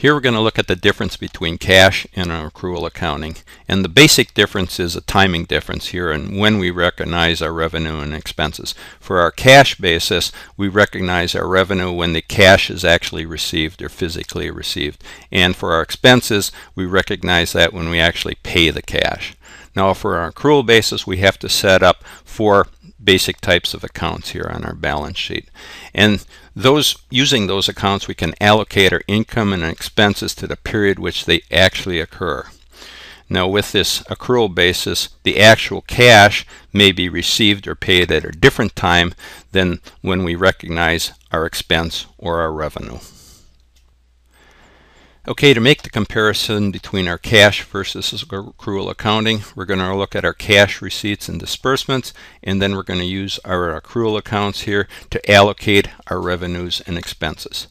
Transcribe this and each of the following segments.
Here we're going to look at the difference between cash and accrual accounting. And the basic difference is a timing difference here and when we recognize our revenue and expenses. For our cash basis, we recognize our revenue when the cash is actually received or physically received. And for our expenses, we recognize that when we actually pay the cash. Now for our accrual basis, we have to set up four basic types of accounts here on our balance sheet. And those using those accounts we can allocate our income and expenses to the period which they actually occur. Now with this accrual basis, the actual cash may be received or paid at a different time than when we recognize our expense or our revenue. Okay, to make the comparison between our cash versus accrual accounting, we're going to look at our cash receipts and disbursements, and then we're going to use our accrual accounts here to allocate our revenues and expenses.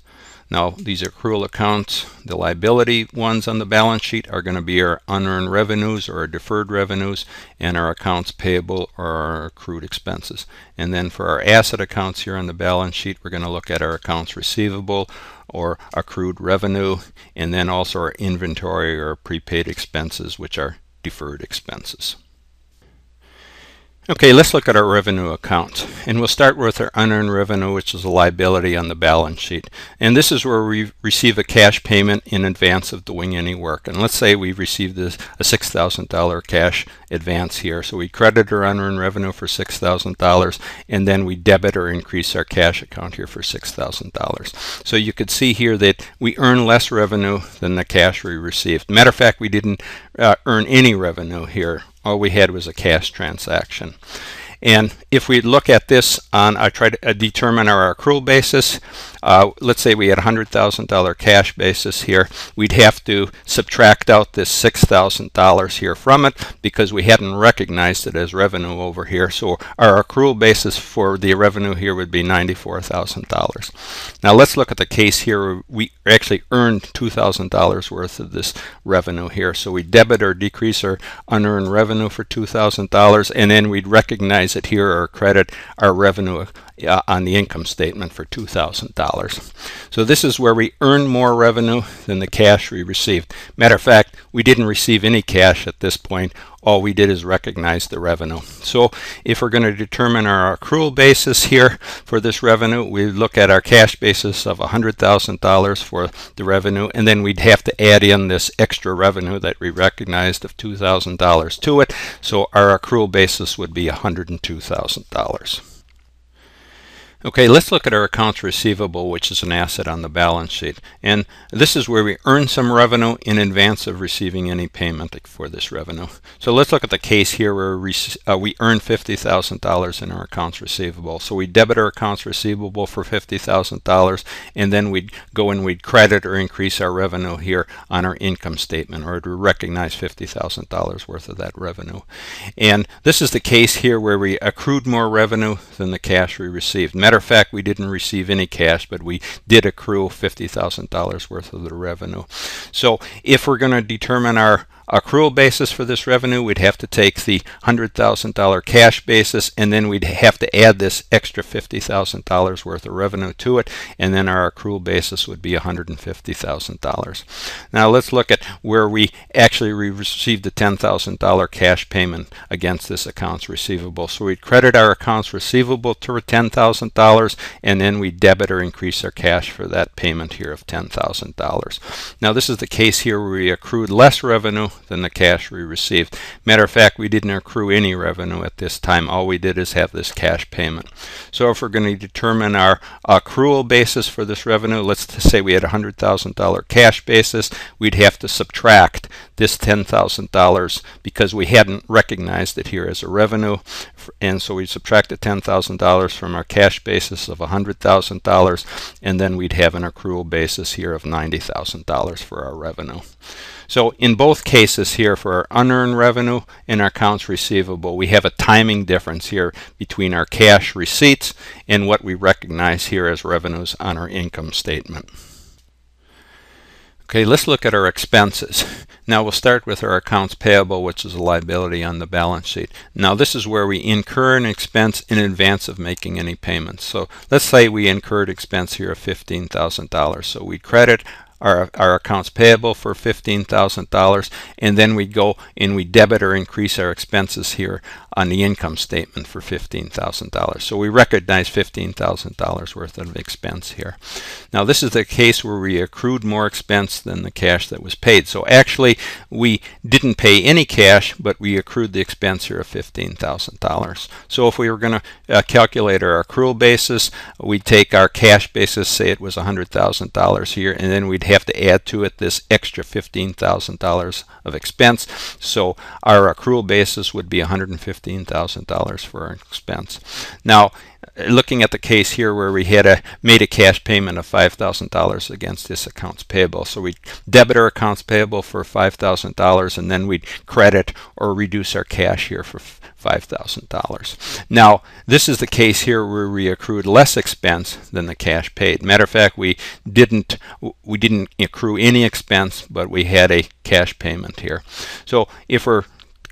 Now, these accrual accounts, the liability ones on the balance sheet are going to be our unearned revenues or our deferred revenues, and our accounts payable or our accrued expenses. And then for our asset accounts here on the balance sheet, we're going to look at our accounts receivable or accrued revenue, and then also our inventory or prepaid expenses, which are deferred expenses. Okay, let's look at our revenue account. And we'll start with our unearned revenue, which is a liability on the balance sheet. And this is where we receive a cash payment in advance of doing any work. And let's say we've received a $6,000 cash advance here. So we credit our unearned revenue for $6,000 and then we debit or increase our cash account here for $6,000. So you could see here that we earn less revenue than the cash we received. Matter of fact, we didn't uh, earn any revenue here all we had was a cash transaction. And if we look at this on, I try to uh, determine our accrual basis, uh, let's say we had $100,000 cash basis here, we'd have to subtract out this $6,000 here from it because we hadn't recognized it as revenue over here. So our accrual basis for the revenue here would be $94,000. Now let's look at the case here. We actually earned $2,000 worth of this revenue here. So we debit or decrease our unearned revenue for $2,000 and then we'd recognize it here or credit our revenue uh, on the income statement for $2,000. So this is where we earn more revenue than the cash we received. Matter of fact, we didn't receive any cash at this point. All we did is recognize the revenue. So if we're going to determine our accrual basis here for this revenue, we look at our cash basis of $100,000 for the revenue, and then we'd have to add in this extra revenue that we recognized of $2,000 to it. So our accrual basis would be $102,000. Okay, let's look at our accounts receivable, which is an asset on the balance sheet. And this is where we earn some revenue in advance of receiving any payment for this revenue. So let's look at the case here where we, uh, earn $50,000 in our accounts receivable. So we debit our accounts receivable for $50,000 and then we'd go and we'd credit or increase our revenue here on our income statement or to recognize $50,000 worth of that revenue. And this is the case here where we accrued more revenue than the cash we received. Matter of fact, we didn't receive any cash, but we did accrue $50,000 worth of the revenue. So if we're going to determine our accrual basis for this revenue, we'd have to take the $100,000 cash basis and then we'd have to add this extra $50,000 worth of revenue to it and then our accrual basis would be $150,000. Now let's look at where we actually received the $10,000 cash payment against this accounts receivable. So we'd credit our accounts receivable to $10,000 and then we debit or increase our cash for that payment here of $10,000. Now this is the case here where we accrued less revenue than the cash we received. Matter of fact, we didn't accrue any revenue at this time. All we did is have this cash payment. So if we're going to determine our accrual basis for this revenue, let's say we had a $100,000 cash basis, we'd have to subtract this $10,000 because we hadn't recognized it here as a revenue. And so we subtract the $10,000 from our cash basis of $100,000 and then we'd have an accrual basis here of $90,000 for our revenue. So in both cases here for our unearned revenue and our accounts receivable, we have a timing difference here between our cash receipts and what we recognize here as revenues on our income statement. Okay, let's look at our expenses. Now we'll start with our accounts payable, which is a liability on the balance sheet. Now this is where we incur an expense in advance of making any payments. So let's say we incurred expense here of $15,000. So we credit our, our accounts payable for $15,000 and then we go and we debit or increase our expenses here on the income statement for $15,000. So we recognize $15,000 worth of expense here. Now this is the case where we accrued more expense than the cash that was paid. So actually we didn't pay any cash but we accrued the expense here of $15,000. So if we were going to uh, calculate our accrual basis, we'd take our cash basis, say it was $100,000 here, and then we'd have to add to it this extra $15,000 of expense. So our accrual basis would be $115,000 for our expense. Now, looking at the case here where we had a made a cash payment of $5,000 against this accounts payable. So we debit our accounts payable for $5,000 and then we'd credit or reduce our cash here for $5,000. Now, this is the case here where we accrued less expense than the cash paid. Matter of fact, we didn't we didn't accrue any expense, but we had a cash payment here. So if we're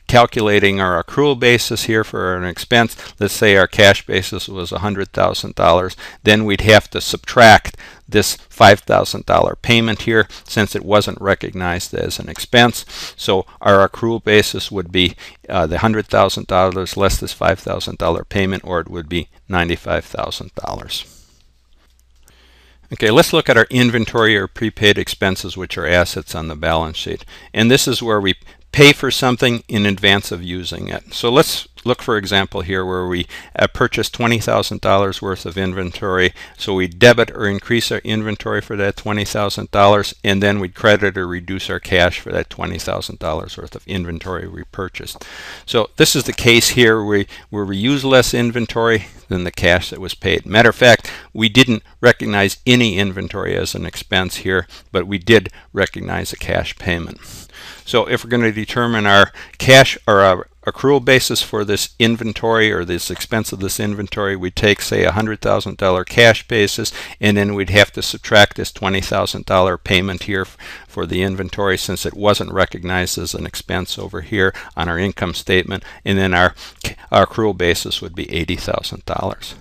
calculating our accrual basis here for an expense, let's say our cash basis was $100,000, then we'd have to subtract this $5,000 payment here since it wasn't recognized as an expense. So our accrual basis would be uh, the $100,000 less this $5,000 payment or it would be $95,000. Okay, let's look at our inventory or prepaid expenses, which are assets on the balance sheet. And this is where we pay for something in advance of using it. So let's look for example here where we uh, purchase $20,000 worth of inventory. So we debit or increase our inventory for that $20,000 and then we credit or reduce our cash for that $20,000 worth of inventory we purchased. So this is the case here where we, where we use less inventory than the cash that was paid. Matter of fact, we didn't recognize any inventory as an expense here, but we did recognize a cash payment. So if we're going to determine our cash or our accrual basis for this inventory or this expense of this inventory, we'd take say a $100,000 cash basis and then we'd have to subtract this $20,000 payment here for the inventory since it wasn't recognized as an expense over here on our income statement and then our, our accrual basis would be $80,000.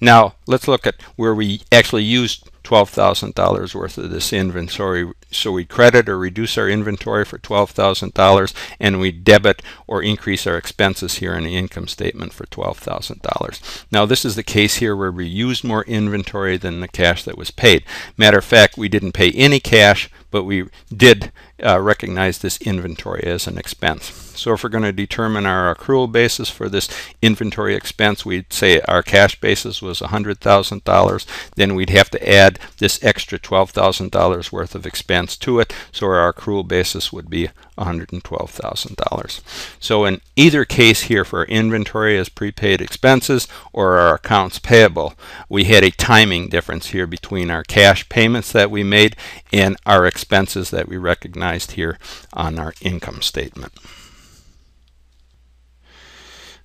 Now let's look at where we actually used $12,000 worth of this inventory. So we credit or reduce our inventory for $12,000 and we debit or increase our expenses here in the income statement for $12,000. Now this is the case here where we used more inventory than the cash that was paid. Matter of fact, we didn't pay any cash, but we did uh, recognize this inventory as an expense. So if we're going to determine our accrual basis for this inventory expense, we'd say our cash basis was $100,000. Then we'd have to add this extra $12,000 worth of expense to it. So our accrual basis would be $112,000. So in either case here for inventory as prepaid expenses or our accounts payable, we had a timing difference here between our cash payments that we made and our expenses that we recognized here on our income statement.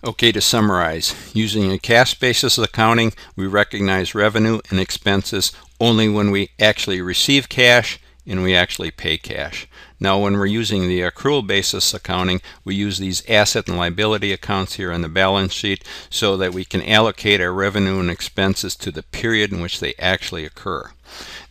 Okay, to summarize, using a cash basis accounting, we recognize revenue and expenses only when we actually receive cash and we actually pay cash. Now when we're using the accrual basis accounting, we use these asset and liability accounts here on the balance sheet so that we can allocate our revenue and expenses to the period in which they actually occur.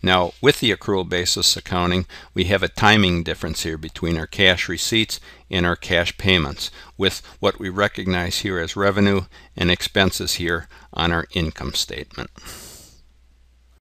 Now with the accrual basis accounting, we have a timing difference here between our cash receipts and our cash payments with what we recognize here as revenue and expenses here on our income statement.